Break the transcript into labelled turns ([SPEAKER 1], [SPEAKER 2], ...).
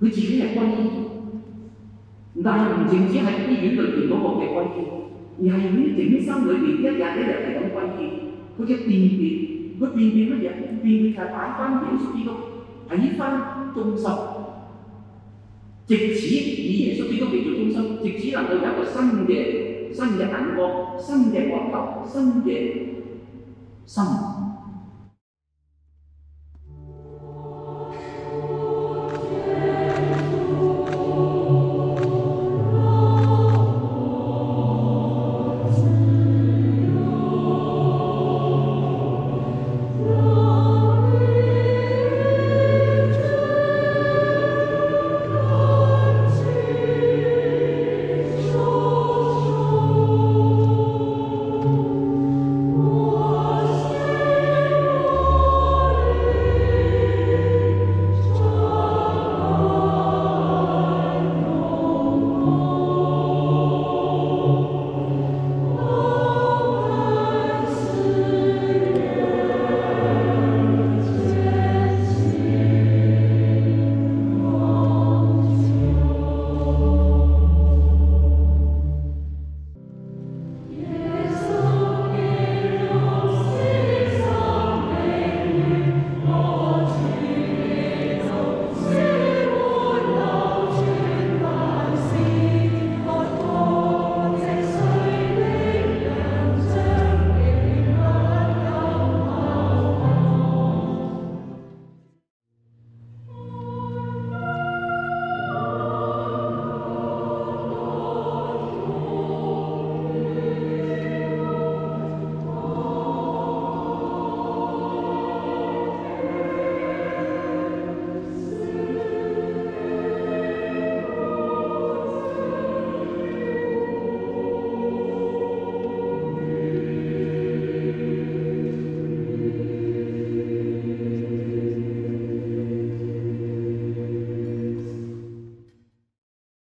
[SPEAKER 1] 佢自己係軍醫，但係唔淨止喺醫院裏邊嗰個嘅軍醫，而係喺整心裏邊一日一日係咁軍醫。佢嘅辨便，佢辨便乜嘢？辨便就係擺翻耶穌基督喺翻中心，直此以耶穌基督嚟做中心，直此能夠有一個新嘅新嘅眼光、新嘅角度、新嘅心。